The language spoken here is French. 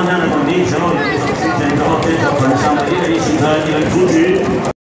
Indiens répondit, Jean, c'est une grande tête le il foutu.